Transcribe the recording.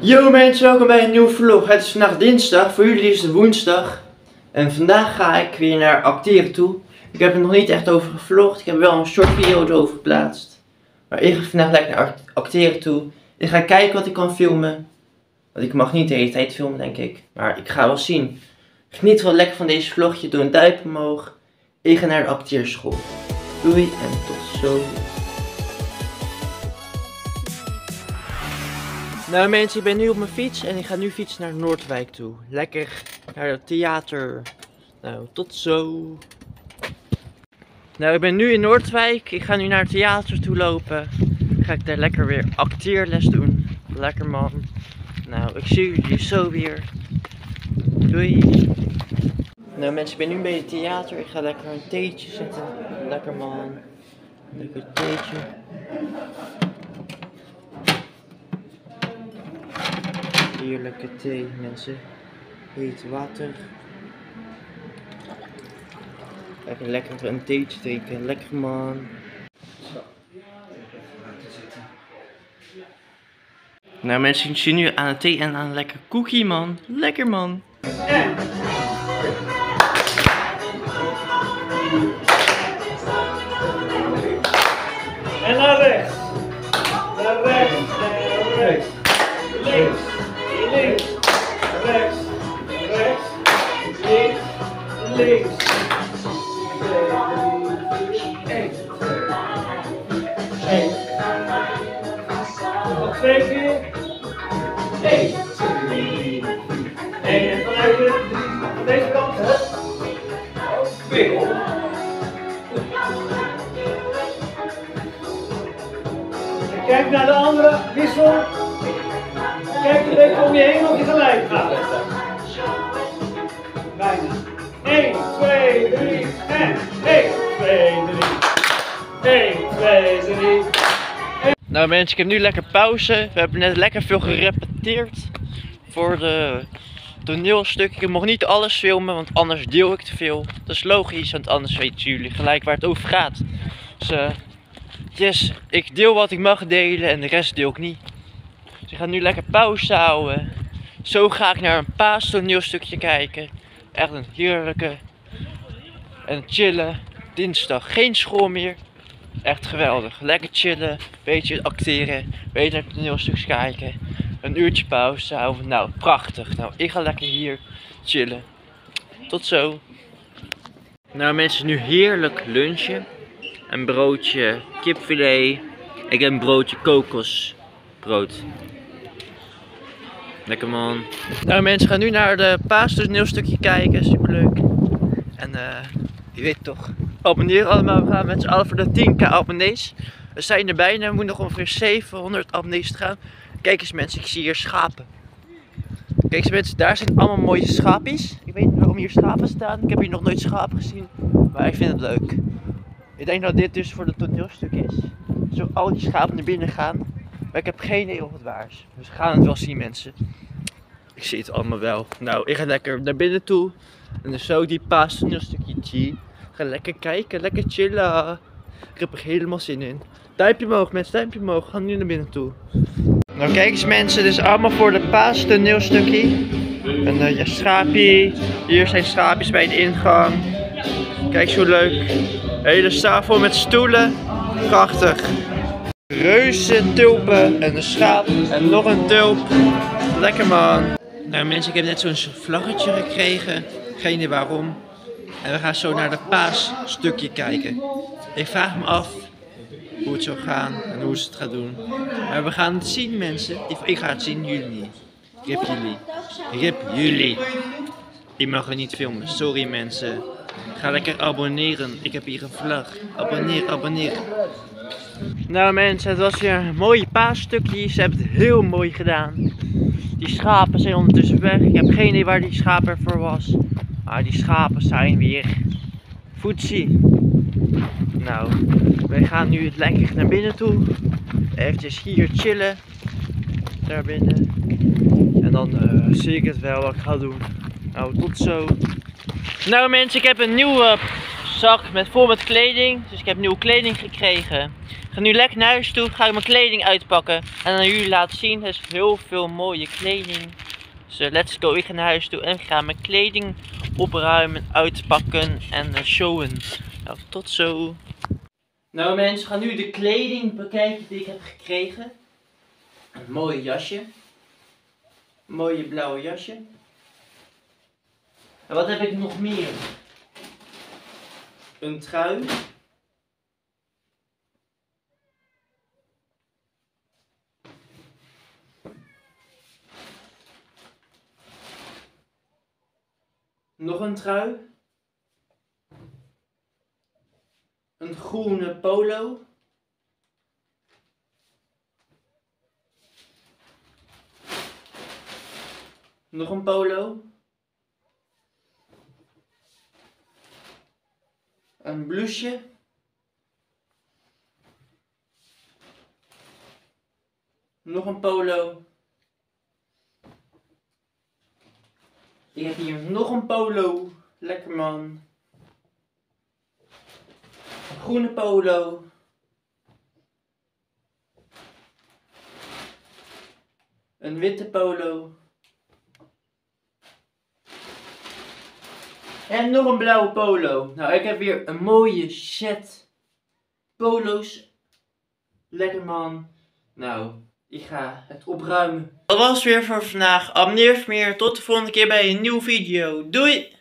Yo mensen, welkom bij een nieuwe vlog. Het is vandaag dinsdag, voor jullie is het woensdag. En vandaag ga ik weer naar acteren toe. Ik heb er nog niet echt over gevlogd, ik heb wel een short video erover geplaatst. Maar ik ga vandaag lekker naar acteren toe. Ik ga kijken wat ik kan filmen. Want ik mag niet de hele tijd filmen denk ik. Maar ik ga wel zien. Geniet wel lekker van deze vlogje, doe een duimpje omhoog. Ik ga naar de acteerschool. Doei en tot zo. Nou mensen, ik ben nu op mijn fiets en ik ga nu fietsen naar Noordwijk toe. Lekker naar het theater. Nou, tot zo. Nou, ik ben nu in Noordwijk. Ik ga nu naar het theater toe lopen. Ga ik daar lekker weer acteerles doen. Lekker man. Nou, ik zie jullie zo weer. Doei. Nou mensen, ik ben nu bij het theater. Ik ga lekker een theetje zetten. Lekker man. Lekker theetje. Heerlijke thee, mensen. Heet water. Lekker lekker een theetje drinken. Lekker man. Nou mensen, ik zie nu aan het thee en aan een lekker koekie man. Lekker man. En naar rechts. Naar rechts. En Kijk naar de andere, wissel. Kijk een beetje om je heen of je gelijk gaat. Bijna. 1, 2, 3 en 1, 2, 3. 1, 2, 3. Nou mensen, ik heb nu lekker pauze. We hebben net lekker veel gerepeteerd voor de toneelstuk. Ik mag niet alles filmen, want anders deel ik te veel. Dat is logisch, want anders weten jullie gelijk waar het over gaat. Dus eh, yes, ik deel wat ik mag delen en de rest deel ik niet. Dus ik ga nu lekker pauze houden. Zo ga ik naar een paas toneelstukje kijken. Echt een heerlijke en chillen dinsdag. Geen school meer. Echt geweldig. Lekker chillen, beetje acteren, beetje naar toneelstukjes kijken. Een uurtje pauze. Nou, prachtig. Nou, ik ga lekker hier chillen. Tot zo. Nou mensen, nu heerlijk lunchen. Een broodje kipfilet. Ik heb een broodje kokosbrood. Lekker man. Nou mensen, gaan nu naar de paas toneelstukje kijken. Superleuk. En eh, je weet toch, abonneer allemaal. We gaan met z'n allen voor de 10k abonnees. We zijn er bijna, we moeten nog ongeveer 700 abonnees te gaan. Kijk eens mensen, ik zie hier schapen. Kijk eens mensen, daar zijn allemaal mooie schapies. Ik weet niet waarom hier schapen staan. Ik heb hier nog nooit schapen gezien. Maar ik vind het leuk. Ik denk dat dit dus voor de toneelstuk is. Zo al die schapen naar binnen gaan. Maar ik heb geen idee of het waar is. Dus we gaan het wel zien mensen. Ik zie het allemaal wel. Nou, ik ga lekker naar binnen toe. En dus zo die paas toneelstukje G. Ga lekker kijken, lekker chillen. Ik heb er helemaal zin in. Duimpje omhoog mensen, duimpje omhoog. Gaan nu naar binnen toe. Nou kijk eens mensen, dit is allemaal voor de paas toneelstukje. Een uh, ja, schaapje. Hier zijn schaapjes bij de ingang. Kijk zo leuk. Hele vol met stoelen. Prachtig. Reuze tulpen en een schaap en nog een tulp. Lekker man. Nou mensen, ik heb net zo'n vlaggetje gekregen. Geen idee waarom. En we gaan zo naar de paasstukje kijken. Ik vraag me af hoe het zou gaan en hoe ze het gaat doen. Maar we gaan het zien mensen. Ik, ga het zien, jullie niet. Rip jullie. Rip jullie. Ik mag er niet filmen, sorry mensen. Ga lekker abonneren. Ik heb hier een vlag. Abonneer, abonneer. Nou mensen, het was weer een mooie paasstukje. Ze hebben het heel mooi gedaan. Die schapen zijn ondertussen weg. Ik heb geen idee waar die schaap ervoor was. Maar die schapen zijn weer voetzie. Nou, wij gaan nu lekker naar binnen toe. Eventjes hier chillen. Daar binnen. En dan eh, zie ik het wel wat ik ga doen. Nou, tot zo. Nou mensen, ik heb een nieuwe zak met, vol met kleding. Dus ik heb nieuwe kleding gekregen. Ik ga nu lekker naar huis toe, ga ik mijn kleding uitpakken en aan jullie laten zien. Er is heel veel mooie kleding. Dus eh, let's go, ik ga naar huis toe en ga mijn kleding opruimen, uitpakken en eh, showen. Nou, tot zo. Nou mensen, gaan nu de kleding bekijken die ik heb gekregen. Een mooi jasje. Een mooie blauwe jasje. En wat heb ik nog meer? Een trui. Nog een trui. Een groene polo. Nog een polo. Een blouseje. Nog een polo. Ik heb hier nog een polo. Lekker man. Groene polo. Een witte polo. En nog een blauwe polo. Nou, ik heb weer een mooie set polo's. Lekker man. Nou, ik ga het opruimen. Dat was weer voor vandaag. Abonneer voor meer. Tot de volgende keer bij een nieuwe video. Doei!